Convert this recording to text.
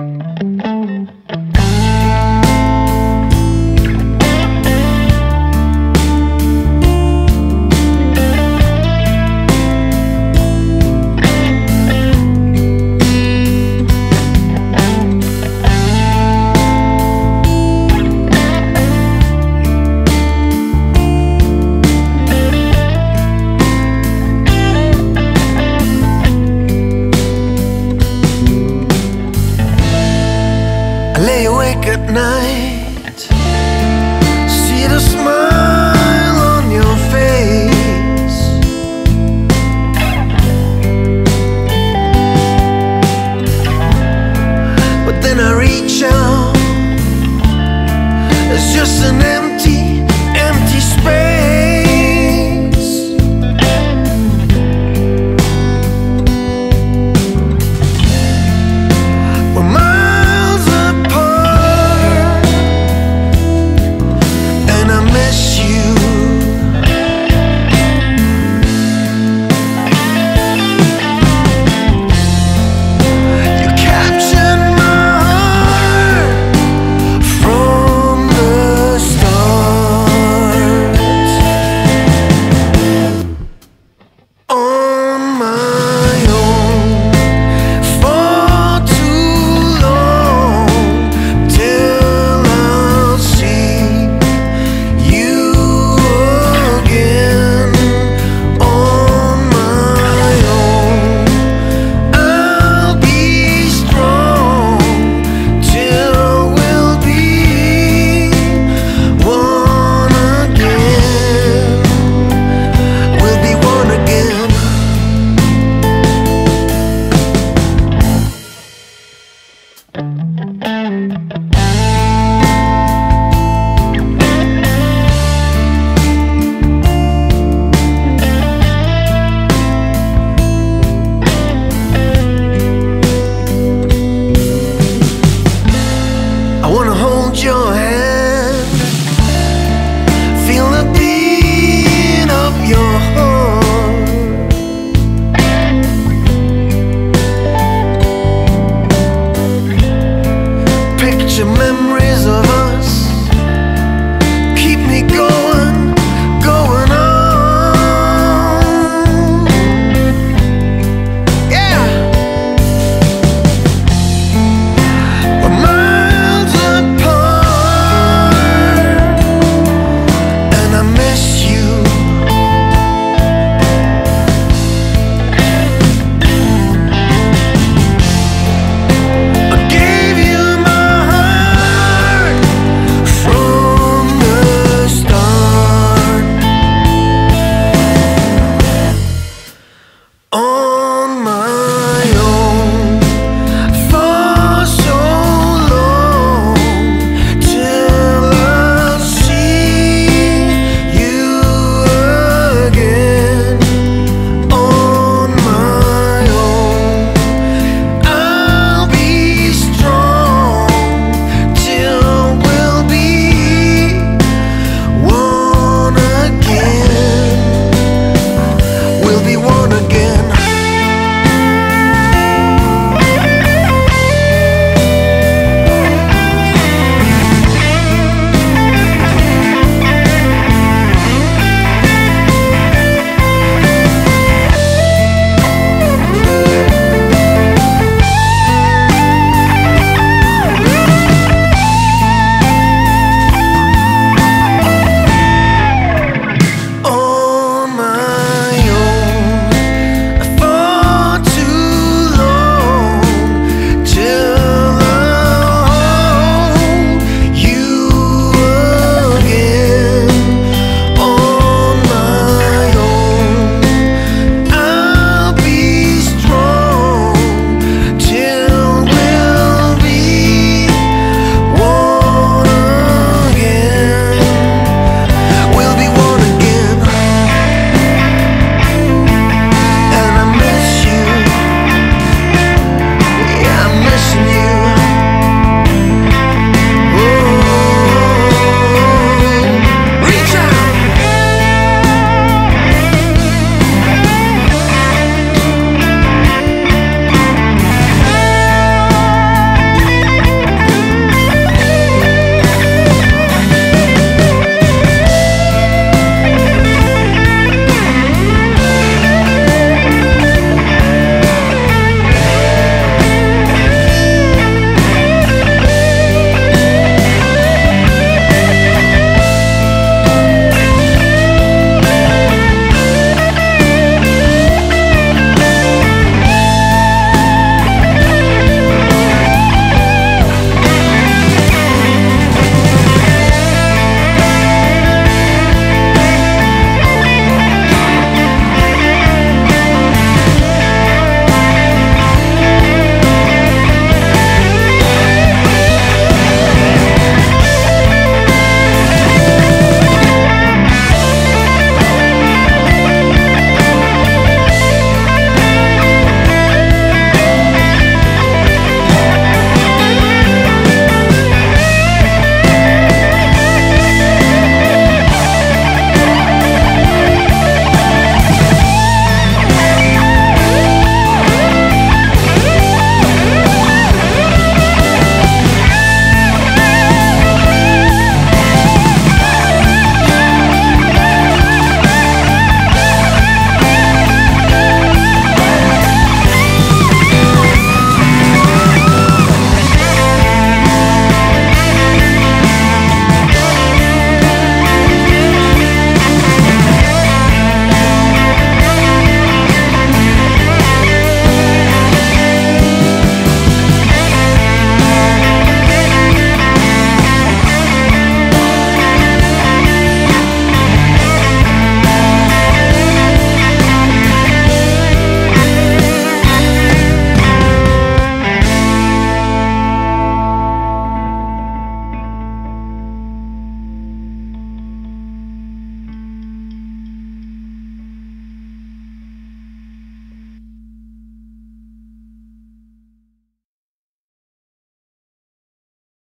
I lay awake at night, Picture memories